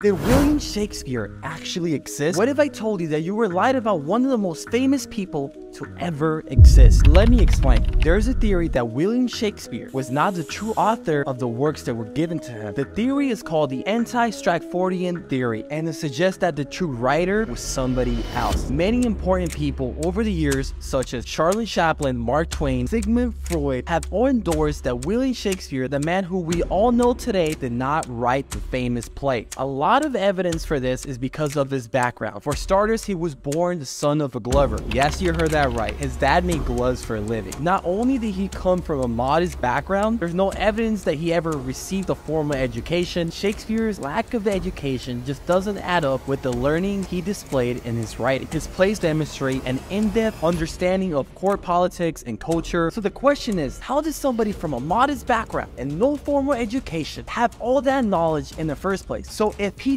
Did William Shakespeare actually exist? What if I told you that you were lied about one of the most famous people to ever exist? Let me explain. There's a theory that William Shakespeare was not the true author of the works that were given to him. The theory is called the anti-Stratfordian theory, and it suggests that the true writer was somebody else. Many important people over the years, such as Charlie Chaplin, Mark Twain, Sigmund Freud, have all endorsed that William Shakespeare, the man who we all know today, did not write the famous play. A lot lot of evidence for this is because of his background. For starters, he was born the son of a glover. Yes, you heard that right. His dad made gloves for a living. Not only did he come from a modest background, there's no evidence that he ever received a formal education. Shakespeare's lack of education just doesn't add up with the learning he displayed in his writing. His plays demonstrate an in-depth understanding of court politics and culture. So the question is, how does somebody from a modest background and no formal education have all that knowledge in the first place? So if P.